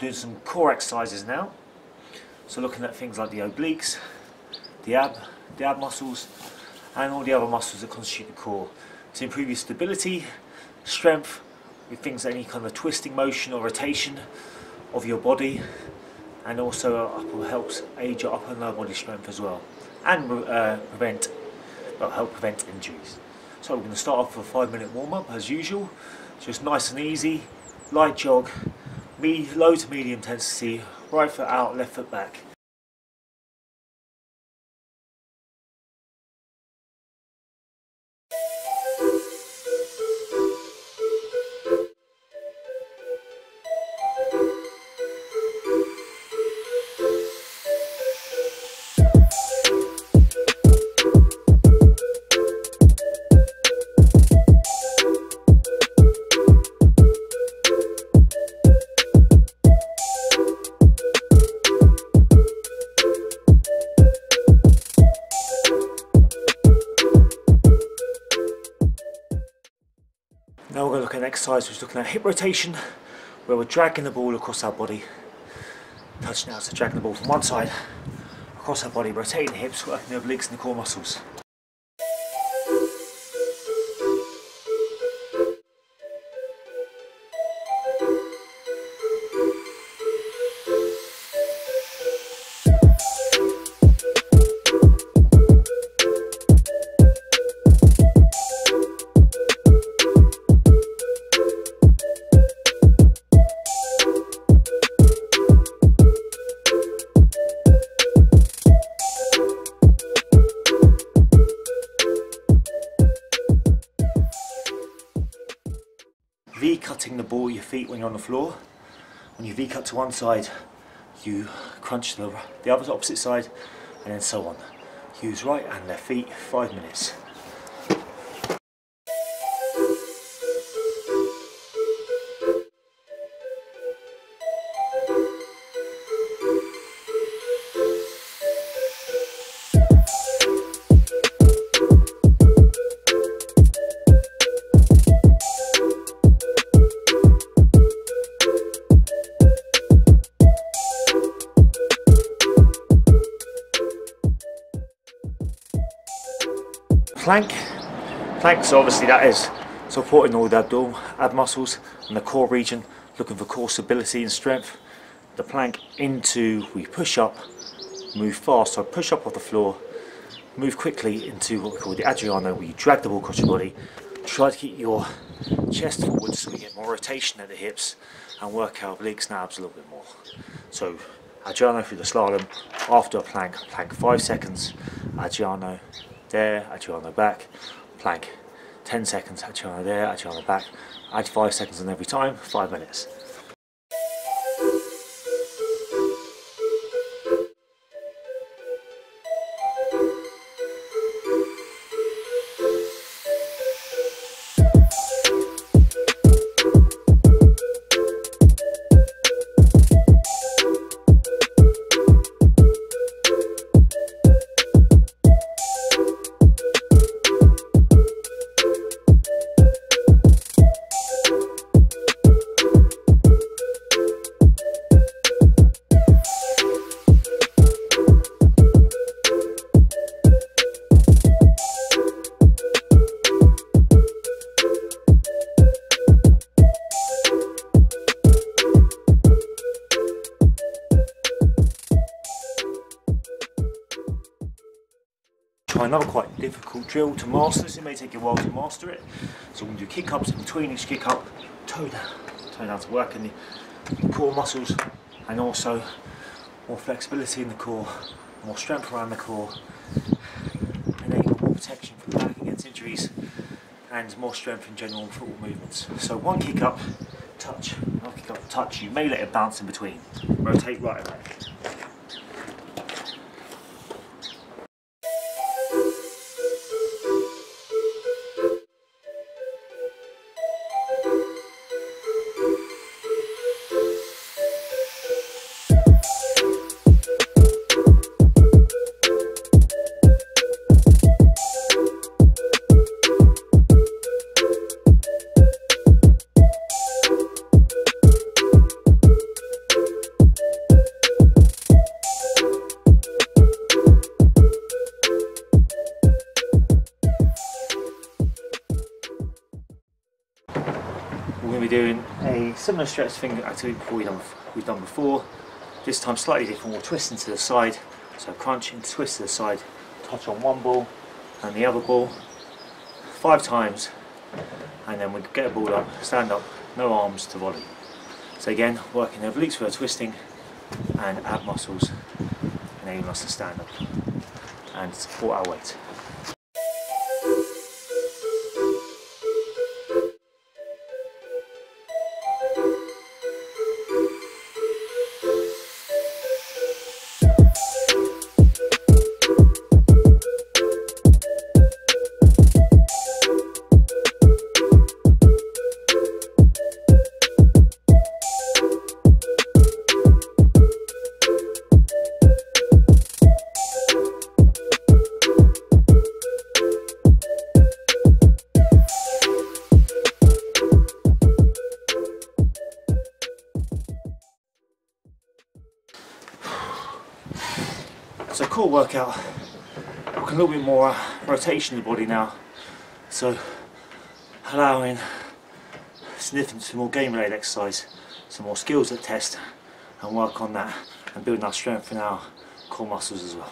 Doing some core exercises now. So looking at things like the obliques, the ab, the ab muscles, and all the other muscles that constitute the core to improve your stability, strength, with things any kind of twisting motion or rotation of your body, and also helps aid your upper and lower body strength as well, and uh, prevent, well, help prevent injuries. So we're going to start off with a five minute warm up as usual, just nice and easy, light jog, low to medium intensity, right foot out, left foot back. Now we're going to look at an exercise which is looking at hip rotation where we're dragging the ball across our body. Touch now, so dragging the ball from one side across our body, rotating the hips, working the obliques and the core muscles. V-cutting the ball at your feet when you're on the floor. When you V-cut to one side, you crunch the, the other opposite side, and then so on. Use right and left feet, five minutes. Plank. Plank, so obviously that is supporting all the abdominal ab muscles and the core region, looking for core stability and strength. The plank into, we push up, move fast, so push up off the floor, move quickly into what we call the Adriano, where you drag the ball across your body, try to keep your chest forward so we get more rotation at the hips and work our obliques and abs a little bit more. So Adriano through the slalom, after a plank, plank 5 seconds, Adriano there, actually on the back, plank. 10 seconds, actually on there, actually on the back. Add 5 seconds on every time, 5 minutes. Another quite difficult drill to master this. It may take a while to master it. So we're going to do kick ups in between each kick up, toe down, toe down to work in the core muscles and also more flexibility in the core, more strength around the core, enable more protection from back against injuries and more strength in general football movements. So one kick up, touch, one kick up, touch. You may let it bounce in between. Rotate right and left. Similar stretch finger activity we've done, we've done before. This time slightly different, we'll twist into the side. So crunch and twist to the side, touch on one ball and the other ball five times and then we get a ball up, stand up, no arms to volley. So again, working the obliques for a twisting and ab muscles enabling us to stand up and support our weight. Core workout, a little bit more rotation in the body now. So allowing sniffing some more game related exercise, some more skills at test and work on that and building our strength in our core muscles as well.